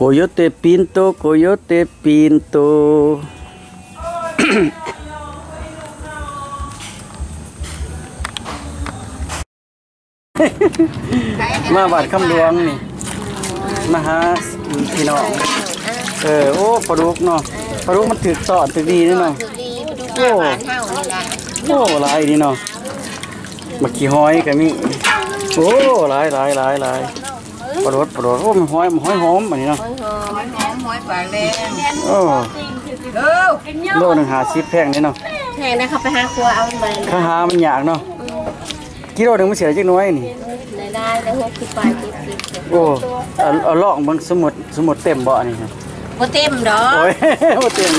Coyote Pinto Coyote Pinto มาบาดคำหลวงนี่มาหาพี่น้อง เออ โอ้ปลาดุกเนาะปลาดุกมันถึกสอดถึกดีนี่เนาะคือดีดูหน้าบ้านาะโอ้ลายดีเนาะมาขี้หอยก็มีโอ้ลายลายลายลาย ปลาดุกปลาดุกโอ้มันหอยมันหอยหอมอันนี้เนาะหอยหอมหอมหอยปากแดงโอ้เออโลหนึงหาสิบแพงนี่เนาะแพงนะเขาไปหาครัวเอาไปข้าหามันยากเนาะกิโลหนึงมันเสียจักหน้อยนี่ได้ได้ได้หกสิบปลายเจ็ดสิบโอ้เอาเอาลอกเบิ่งสมุดสมุดเต็มบ่อันนี้ครับบ่เต็มดอกโอ้ยบ่เต็ม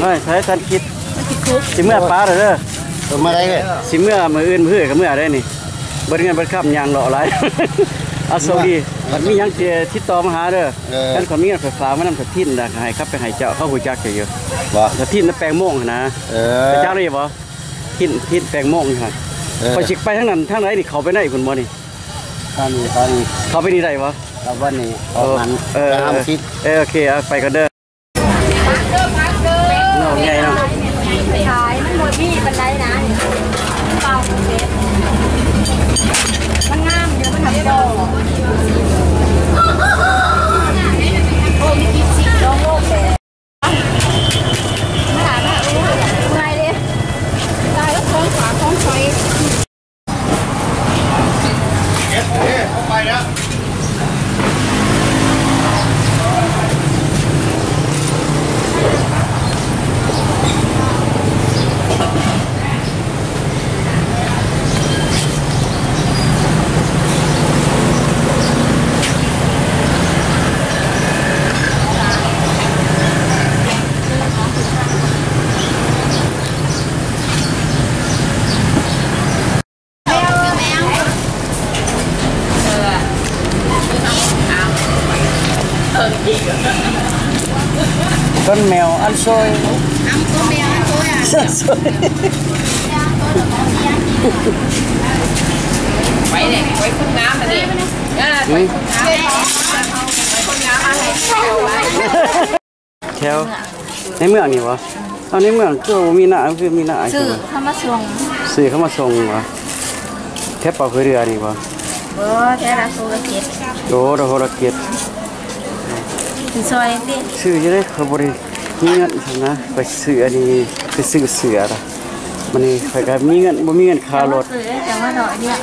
เนาะเฮ้ยใช้ทันคิดสิเมื่อป้าเด้อเด้อตัวมาได้เลยสิเมื่อมื้ออื่นมื้อก็เมื่อได้นี่เบิดเงินเบิดค่ำยางเลาะหลายเอาโชคดีมันมีหยังสิติดต่อมาหาเด้อกันขอมีเงินไฟฟ้ามานำกระทินน่ะให้ครับไปให้เจ้าเขาฮู้จักอยู่บ่กระทินน่ะแปลงโมงหั่นนะเอไปอเจ้าได้บ่ทินทินแปลงโมงนี่ครับเออพอสิไปทางนั้นทางไหนนี่เขาไปได้พุ่นบ่นี่ตอนนี้ตอนนี้เขาไปนี่ได้บ่ตอนวันนี้ออกมันเออตามคิดเออโอเคเอาไปกันเด้อน้องใหญ่เนาะ ขายมันหมดพี่ บันไดนะเปล่าเด็มันงามเดี๋ยวมันทำดอกโอ้มีกินสิดอกโลกเลยมาถามว่าอู้ไงดิตายแล้วคล้องขวาคล้องซ้ายต้นแมวอันซอยน้ำตัวแมวตัวอะ อันซอย ไปเนี่ยไว้พุ่งน้ำมาดิเออ อืม พุ่งน้ำอะไรเอาไว้ แถว ในเมืองนี่วะเอาในเมืองก็มีหน้าคือมีหน้าสื่อเข้ามาส่งสื่อเข้ามาส่งวะแค่เป่าคือเรือนี่วะเบอร์แค่ละโซลเจ็ดโดดโหระเกียรติถึงซอยสิซื้อจะได้ขบริมีเงินซั่นนะไปซื้ออันนี้ไปซื้อเสือละมันนี่ไปก็มีเงินบ่มีเงินค่ารถแต่ว่าดอกเนี่ย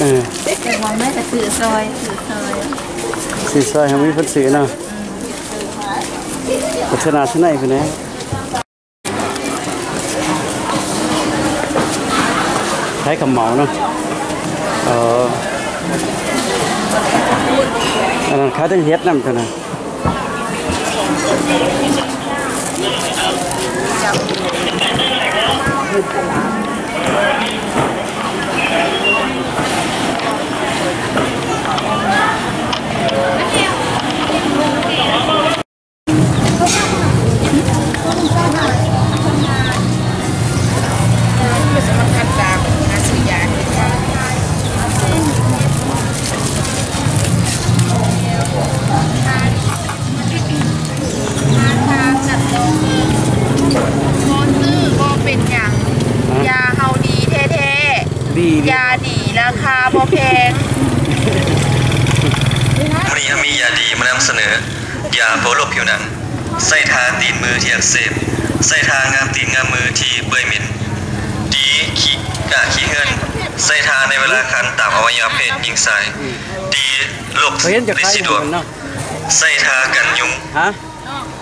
เออแต่ว่าไม่แต่สื่อซอยสื่อซอยซื้อซอยให้มีเพิ่นซื้อเนาะพัฒนาที่ไหนพุ่นแหน่ใช้คำเหมาเนาะเอออันนั้นเขาต้องเฮ็ดนำเท่านั้น ดีำเสนอยาโปโลผิวหนังใส่ทาตีนมือที่อักเสบใส่ทางามตีนงามมือที่เปื่อยเหม็น ดีขี้กะขี้เฮือนใส่ทาในเวลาคันตามอวัยวะเพศหญิงชาย ดีโรคเขาเห็นจะลิขายซิอดยู่วงมันเนาะใส่ทากันยุงฮะ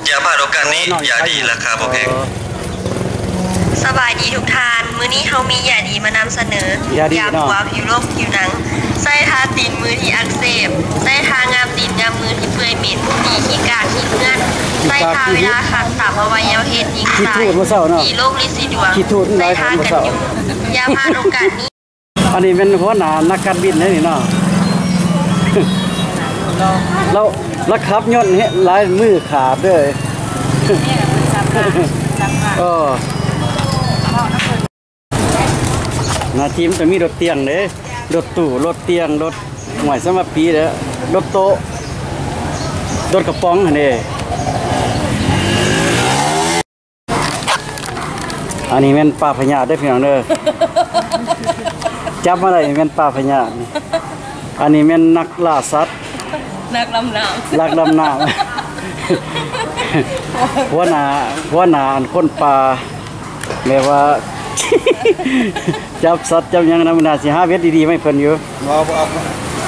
ยาผ่าโรคกันนี้ยาดีราคาบ่แพง สบายดีทุกทาน มื้อนี้เขามียาดีมานำเสนอยาดีเนาะปัวผิวโรคผิวหนัง ไส้ทาตีนมือที่อักเสบ ไส้ทางามตีนงามมือที่เปื่อยเหม็นมีขี้กากขี้เงื่อน ไส้ทาเวลาขัดตามอวัยวะเพศหญิงขี้ชาทูยดบ่เศร้าเนาะมีโรคลิซิดวงขี้ทูดหไส้ลายทาคนบ่กันเศร้า ยุงยาพาโรคกันนี้ อันนี้เป็นหัวหน้านักการบินนะนี่เนาะ เราเราขับยนต์เฮ็ดหลายมือขาดเด้อ เออ นาทีมนจะมีรถเตียงเด้รถตู้รถเตียงรถหมวยสำหรับปีเด้อรถโต๊ะรถกระป๋องหั่นเด้อันนี้แม่นปลาพญาได้อพี่น้องเด้อจับมาได้แม่นปลาพญานี่อันนี้แม่นนักล่าสัตว์นักลำน้ลักดำน้ำหัวหน้าหัวหน้าอันคนป่าแม่ว่า จับสัตว์จับหยังนำมันน่าสิหาเว็ดดีๆไม่เพิ่นอยู่บ่บ่เอา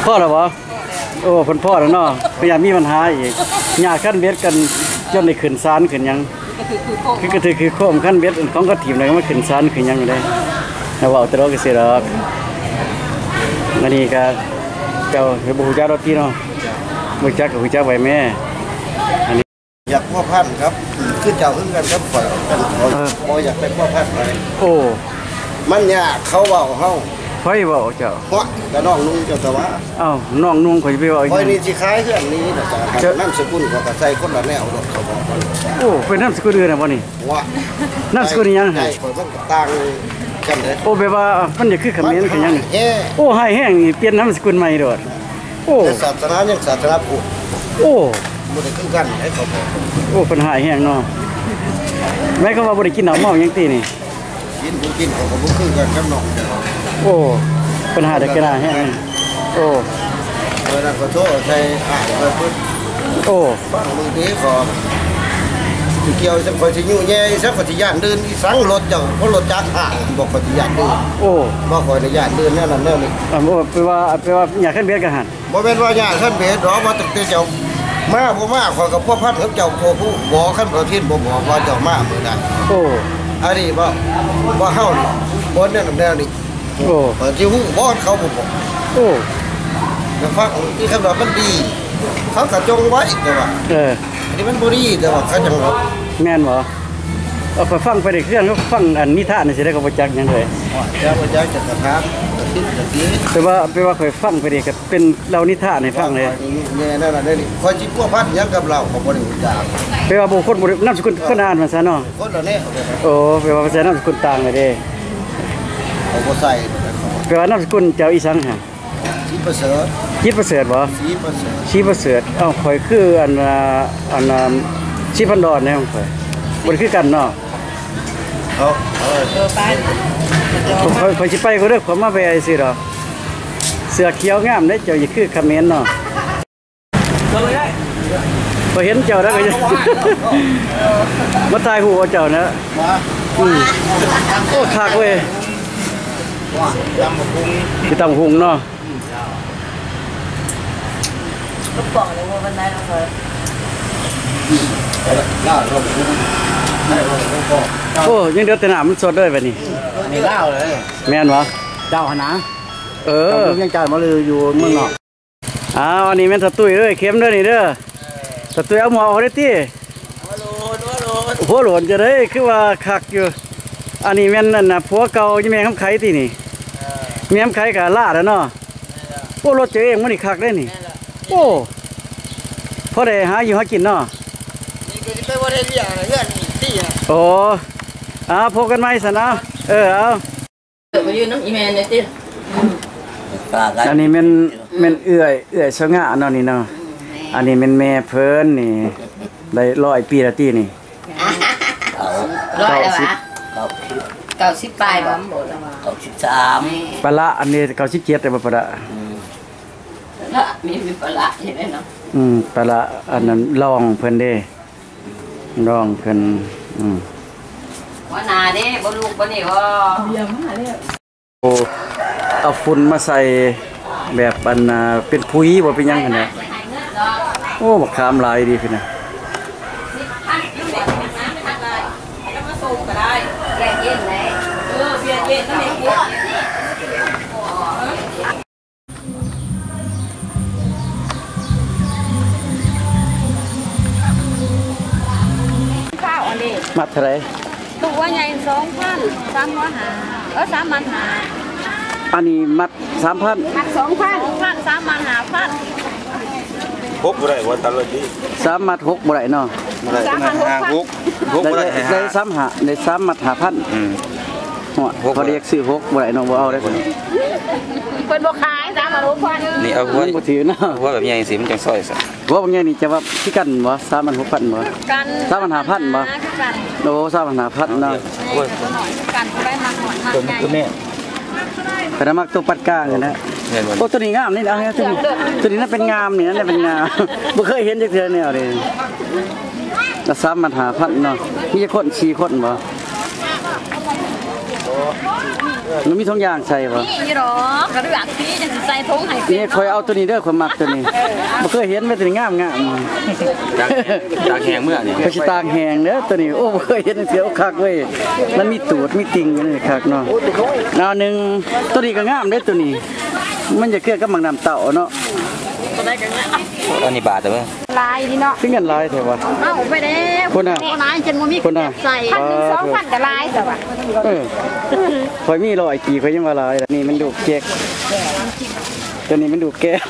พ่อแล้วบ่โอ้เพิ่นพ่อแล้วเนาะพยายามมีปัญหาอีกยากขั้นเบ็ดกันจนได้ขึ้นศาลขึ้นหยังำก็คือคือโคกคือกระถือคือโคมขั้นเบ็ดของกระถิ่มเลยก็มาขึ้นศาลขึ้นหยังอยู่ได้แล้วเว้าแต่เราก็สิดอกอันนี้ก็เจ้าเฮ็ดบ่ฮู้จักดอกที่เนาะบ่จักก็ฮู้จักไว้แม่อยากพ่อพันธุ์ครับ คือเจ้าคือกันครับข่อยกันเขาเออบ่อยากไปพ่อพันธุ์ไปโอ้มันยากเขาเว้าเฮาไฟเว้าเจ้าเพราะกะน้องนุ่งเจ้าตะวะเอ้าน้องนุ่งข่อยสิไปเว้าอีกข่อยหยังนี่สิขายเครื่องนี้นะจ๊ะครับเจ้านามสกุลเขาก็ใส่คนละแนวรถเขาบอกว่าโอ้เป็นนามสกุลอื่นน่ะบ่นี่ ว่านามสกุลอีหยังใช่ข่อยมันก็ต่างกันเด้โอ้แบบว่ามันจะคือเขมิ้นคือหยังนี่แฮ่โอ้ให้แห้งนี่เปลี่ยนนามสกุลใหม่โดดโอ้แต่ศาสนายังศาสนาพุทธโอ้ บ่ได้คือกันให้เขาบอกโอ้เพิ่นหายแห้งเนาะแม้ก็ว่าบ่ได้กินเหล้าเมาหยังตินี่ กินผู้กินเขาก็บ่คือกันกับน้องเจ้าโอ้เพิ่นหาได้กระดาแห้งโอ้เวลาเขาโทษใส่อ่านไปปุ๊บโอ้ฟังมือนี้ขอสิเกี่ยวจังคอยสิยุ่แย่สักคอยสิย่านเดินอีสังรถเจ้าเพราะรถจักรห่างบอกคอยสิย่านเดินโอ้บ่คอยในย่านเดินแน่นั่นแน่นี่อ่าบ่แปลว่าแปลว่าอยากขึ้นเบียดกันหั่นบ่แม่นว่าย่านท่านเบสดอกว่าตั้งแต่เจ้า มาบ่มาคอยกับพวกพัดกับเจ้าโคผู้บ่คันประทินบ่บอกว่าเจ้ามามื้อนั้นโอ้อันนี้บ่บ่เฮานี่บ่แน่นแน่นี่โอ้เปิดที่ฮู้บ่เขาบ่บอกโอ้แต่ฟังที่คำว่ามันดีเขาก็จงไว้แต่ว่าเอออันนี้มันบ่ดีแต่ว่าเขาจังว่าแม่นบ่ เอาไปฟังไปได้เครื่องก็ฟังอันนิทานนี่สิได้ก็บ่จักหยังเลยเจ้าบ่จักจะกระทำกระทินกระทีแปลว่าแปลว่าข่อยฟังไปได้ก็เป็นเล่านิทานให้ฟังเลยแน่นั่นน่ะนี่คอยจิพัวพันหยังกับเราเขาบ่ได้รู้จักแปลว่าบุคคลบ่ได้นามสกุลคนอ่านมาซะเนาะคนละแน่เลยนะโอ้แปลว่าภาษานามสกุลต่างเลยเด้เขาบ่ใส่เขาแปลว่านามสกุลเจ้าอีสังหั่นสีประเสริฐคิดประเสริฐบ่สีประเสริฐชีประเสริฐเอ้าข่อยคืออันน่ะอันน่ะชีพันดอนแน่ของข่อย บ่ได้คือกันเนาะเขาเออเออไปผมข่อยข่อยสิไปก็เด้อขอยมาแวะซื่อดอกเสือเขียวงามเด้เจ้าอย่าคือคอมเขมนต์เนาะพอเห็นเจ้าแล้วก็จะมาถ่ายรูปเอาเจ้านะมาอืมโอ้คักเว้ยจำบ่คุงพี่ตำหุงเนาะลูกป่องเลยว่าวันนั้นเราเคย ลาดลงคุงให้ลงคุงก็โอ้ยังเดือดแต่น้ำมันสดเลยแบบนี้นี่ลาวเลยแม่นวะเจ้าหนะเอเอออยังจ่ายมาเลยอยู่เมืองนอกอ้าวอันนี้แม่นสตุ้ยเด้อเข็มเด้อนี่เด้อสตุ้ยเอาหมอเอาได้ติหัวโหลนจะได้คือว่าคักอยู่อันนี้แม่นนั่นน่ะผัวเก่ายี่แม่คำไข่ตินี่แม่คำไข่กับลาดแล้วเนาะโอ้รถเจอเองมันนี่คักได้นี่โอ้พอได้หาอยู่หากินเนาะ นี่ก็สิไปบ่ได้เรียกเฮือนที่น่ะโอ้อาพบกันไหมสันเอาเออเอาเกิดมายืนน้ำอีเมลเลยติอันนี้แมันแมันเอื่อยเอื่อยสง่าเนาะนี่เนาะอันนี้แมันแม่เพิ่นนี่ได้ร้อยปีละตีนี่ร้อยแล้วเก้าสิบวะเก้าสิบปลายบ่หกสิบสามปลาละอันนี้เก้าสิบเจ็ดแต่บ่ปลาละละมีมีปลาละใช่ไหมเนาะอืมปลาละอันนั้นลองเพิ่นเด้ ลองเพิ่นอืมว่านาเด้บ่ลูกบ่นี่ว่าโอ้เอาฝุ่นมาใส่แบบอันน่ะเป็นปุ๋ยบ่เป็นหยังหั่นน่ะโอ้บักขามหลายดีพี่น่ะแกงเย็นเลยเออเบียร์เย็นต้องเย็น มัดเท่าไหร่ตัวใหญ่สองพันสามร้อยหาเออสามพันหาอันนี้มัด3,000พันสองพันสองพันสามพันหาพันพบบ่ได้ว่าตลอดดีสามมัดหกบ่ได้เนาะบ่ได้เป็นหาฮุกฮุกบ่ได้ได้ได้สามหาได้สามมัดหาพันอืมหัวเขาเรียกซื้อหกบ่ได้เนาะบ่เอาได้ เพิ่นเพิ่นบ่ขายสามพันหกพันนี่เอาหัวมันบ่ถือเนาะหัวแบบใหญ่สิมันจังซอยซะว่าบางอย่างนี่จะว่าพี่กันบ่สามพันหกพันบ่กันสามพันห้าพันบ่กันโอ้สามพันห้าพันเนาะโอ้ยกันไปมาหมดมาตัวใหญ่ตัวแม่แต่ถ้ามักตัวปัดกลางอะนะเห็นบ่โอ้ตัวนี้งามนี่เอาให้ตัวนี้ตัวนี้น่าเป็นงามนี่นั่นเป็นงามบ่เคยเห็นจักเทื่อแนวเลยแล้วสามพันห้าพันเนาะมีจะคนสี่คนบ่ มันมีทุกอย่างใส่บ่นี่หรอกระเดือกพี่จะสิใส่ถุงให้นี่คอยเอาตัวนี้เด้อคนมักตัวนี้บ่เคยเห็นว่าตัวนี้งามงามดังดังแหงเมื่อนี่ก็สิตางแหงเด้อตัวนี้โอ้บ่เคยเห็นเสียวคักเว้ยมันมีตูดมีติ่งอยู่นี่คักเนาะเอาหนึงตัวนี้ก็งามเด้อตัวนี้ มันจะเกี่ยวกับมังน้ำเต่าเนาะ อันนี้บาทแต่ว่าลายนี่เนาะคือเงินหลายแท้วะเอ้าไปเด้คนน่ะลายจนบ่มีคนน่ะใส่พันหนึ่งสองพันก็ลายแต่ว่าเออข่อยมีร้อยกี่ข่อยยังว่าหลายนี่มันดูเก๊กตัวนี้มันดูแก้ว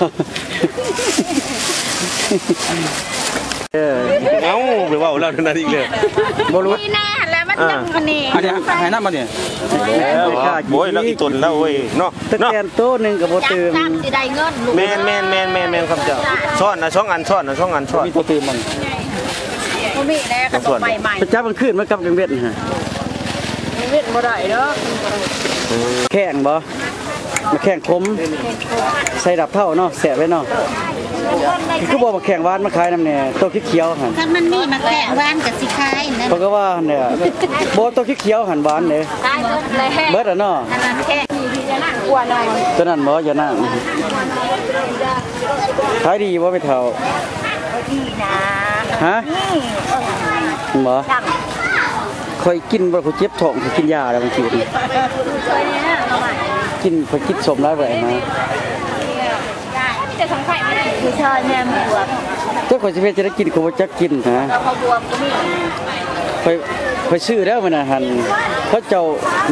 เออเอ้าไปเว้าแล้วนั่นอีกเลยบ่รู้นี่แน่ แล้วมันยังมันนี่อันนี้ให้น้ำมาเนี่ยแล้วโอ้ยแล้วอีตุนแล้วเว้ยเนาะตะเนาะแกนโต๊ะหนึงก็บ่จับตื่มจับสิได้เงินลูกแม่นแม่นแม่นแม่นแม่นครับเจ้าช้อนนะช่องอันช้อนนะช่องอันช้อนมีตัวตื่มมันบ่มีแล้วก็ต้องใหม่ใหม่จะจับมันขึ้นมากับกังเวทฮะเว้นบ่ได้เด้อแข่งบ่มาแข่งคมใส่ดับเท่าเนาะแสบไว้เนาะ คือบอกมาแข่งหวานมาขายน้ำเนี่ยตัวเขียวๆหั่นถ้ามันมีมาแข่งว่านกับสิคายนั่นเขาก็ว่าเนี่ยโบตัวเขียวๆหันหวานเนี่ยตายเบิดเลยเบิดอะเนาะอันนั้นแค่ที่ที่จะนั่งกลัวหน่อยตัวนั้นบ่อย่านั่งขายดีบ่ไปเท่าดีนะฮะบ่ค่อยกินบ่ค่อยเจ็บท้องค่อยกินยาแล้วบางทีเคยเนี่ยเอาใหม่กินค่อยกินสมแล้วบ่ได้มาจะสังไข่ไม่ได้ คือชอยแม่บวบเจ้าข่อยสิเพชจะได้กินก็บ่จักกินนะเราเขาบวบก็มีค่อยค่อยซื้อแล้วมันน่ะหั่นเขาเจ้า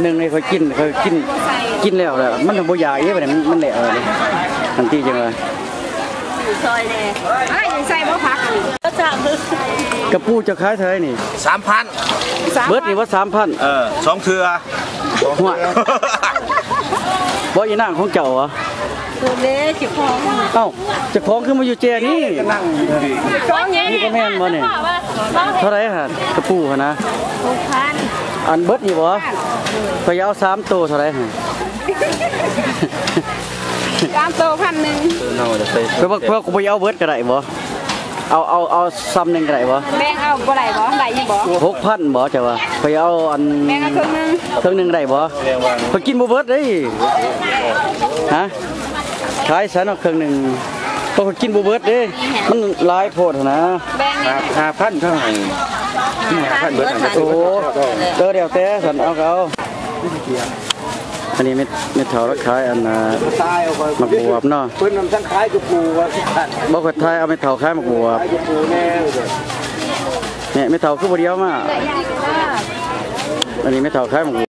หนึงให้ค่อยกินค่อยกินกินแล้วแหละมันบ่อยากอีบัดนี้มันมันแหละเอาเลยทันทีจังว่าซอยแน่ไอ้ยังใส่บ่พักก็จับกระปูเจะขายเท่าไหร่นี่3,000เบิดนี่ว่า3,000เออสองเทื่อหัวบ่อีนางของเจ้าเหรอตัว เล็กจิ๋วของเอ้าเจ้าของคือมาอยู่แจนี่ก้อนใหญ่นี่ก็แม่นบ่เนี่ยว่าเท่าไหร่ฮะกระปูหั่นนะ หกพันอันเบิดนี่บ่พอยาว3โตวเท่าไหร่ฮะสามโตพันหนึ่งเนาจะไปเพื่อว่าเพื่อกูบ่เอาเบิดก็ได้บ่เอาเอาเอาซ้ำหนึงก็ได้บ่แบ่งเอาบ่ได้บ่ได้ยังบ่6,000บ่เจ้าว่าพอยเอาอันแบ่งเอาครึ่งหนึงเครื่องหนึงได้บ่พอยกินบ่เบิดเด้ยฮะ ขายซะเนาะเครื่องหนึงพอยกินบ่เบิดเด้มันหลายโพดหั่นนะแบ่งนี่5,000เท่าไหร่5,000เบิดอันโอ้เจอเดี๋ยวแต่สันเอาเขาอันนี้เม็ดเม็ดเถารักขายอันน่ะตายเอาไปหมักบวบเนาะเพิ่นนำทั้งขายกับปูว่าสิขัดบ่กดไทยเอาเม็ดเถาขายหมักบวบขายกับปูแน่เนี่ยเม็ดเถาคือบ่เดียวมาอันนี้เม็ดเถาขายหมักบวบ